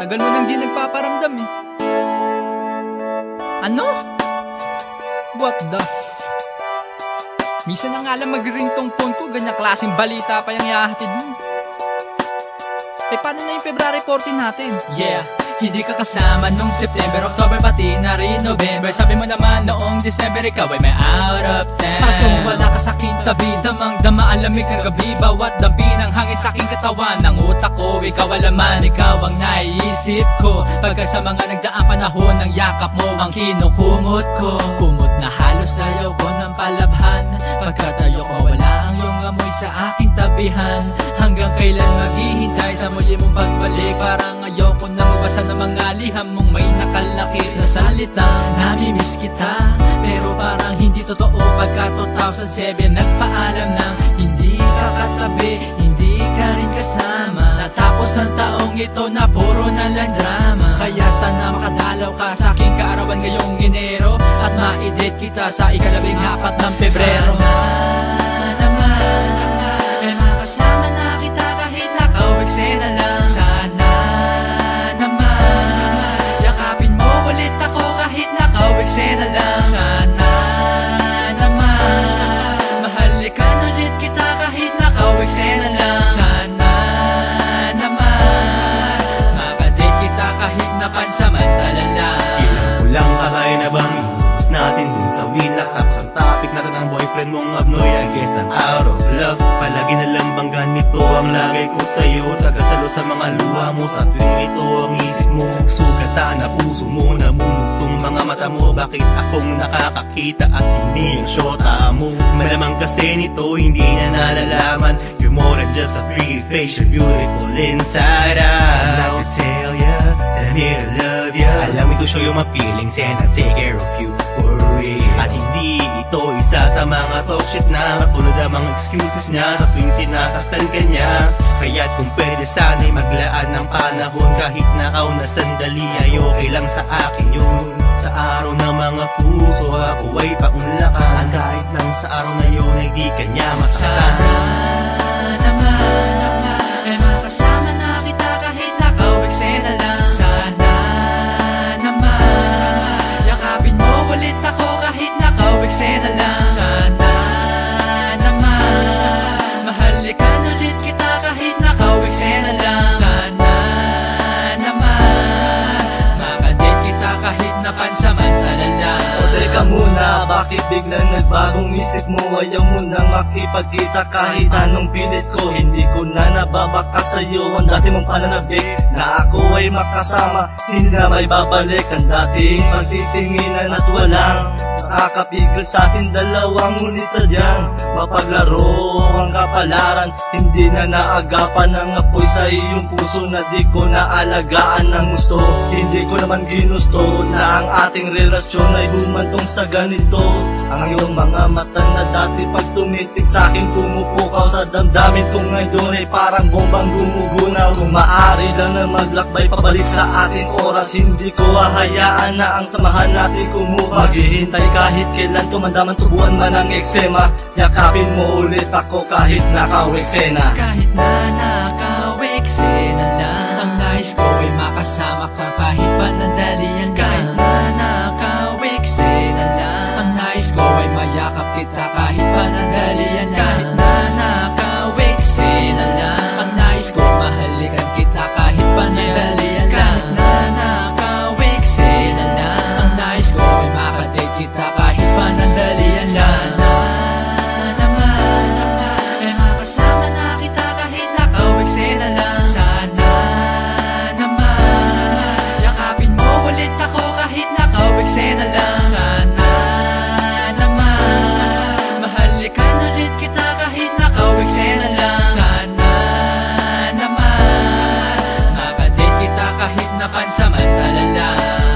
Tagal mo nang di nagpaparamdam eh. Ano? What the f... Misa na nga lang mag-ring tong phone ko, ganyan klaseng balita pa yung iahatid mo. Eh paano na yung February 14 natin? Yeah, hindi ka kasama nung September, October, pati na rin November. Sabi mo naman noong December, ikaw ay may out of time. Mas kung wala ka sa aking tabi, damang dama ang lamig ng gabi. Bawat dampi ng hangin sa aking katawan. Ng utak ko, ikaw alaman, ikaw ang naiisip ko. Pagka sa mga nagdaang panahon ng yakap mo ang kinukumot ko. Kumot na halos ayaw ko ng palabhan sa aking tabihan. Hanggang kailan maghihintay sa muli mong pagbalik? Parang ayoko na mabasa ng mga liham mong may nakalakit na salita. Namimiss kita Pero parang hindi totoo. Pagka 2007 Nagpaalam ng hindi ka katabi Hindi ka rin kasama. Natapos ang taong ito na puro na lang drama Kaya sana makadalaw ka sa aking kaarawan ngayong Enero At ma-edit kita sa ikalabing apat ng Pebrero. Sana nakaweksena lang Sana naman. Makadate kita kahit napansamantala. Lang Ilang kulang kakaya na bang iubos natin dun sa wilak Tapos ang topic natin ang boyfriend mong abnoy I guess I'm out of love. Palagi na lang bang ganito ang lagay ko sa'yo sa mga luha mo. Sa tuwing ito ang isip mo Sugatan na puso mo. Namumutong mga mata mo Bakit akong nakakakita at hindi ang syota mo? Malamang kasi nito hindi na nalalaman. You're more than just a pretty face You're beautiful inside out. I'd like tell ya that I'm here to love ya. Allow me to show you my feelings and I take care of you for real. At hindi ito isa sa mga talk shit na Katulad ang mga excuses niya. Sa tuwing sinasaktan ka niya Kaya't kung pwede sana'y maglaan ng panahon Kahit nakaw na sandali ay okay lang sa akin yun. Sa araw ng mga puso ako ay paunlakan. Kahit lang sa araw na yun ay di ka niya masaktan kahit napansamantala lang. O teka muna, bakit biglang nagbagong isip mo? Ayaw mo na makipagkita kahit anong pilit ko. Hindi ko na nababaka sa'yo ang dati mong pananabik Na ako ay makasama, hindi na may babalik Ang dating pagtitinginan at walang Nakakapigil sa ating dalawa Ngunit sadyang mapaglaro ang kapalaran. Hindi na naagapan ng apoy sa iyong puso Na di ko naalagaan ng gusto. Hindi ko naman ginusto na ang ating relasyon ay humantong sa ganito. Ang iyong mga mata na dati pag tumitig sa akin Pumupukaw sa damdamin ko ngayon ay parang bombang gumugunaw. Kung maaari lang na maglakbay pabalik sa ating oras. Hindi ko hahayaan na ang samahan natin kumupas Maghihintay kahit kailan tumandaman tubuan man ang eksema Yakapin mo ulit ako kahit nakaweksena Kahit na nakaweksena lang Ang nais ko ay makasama ka kahit panandalian lang la la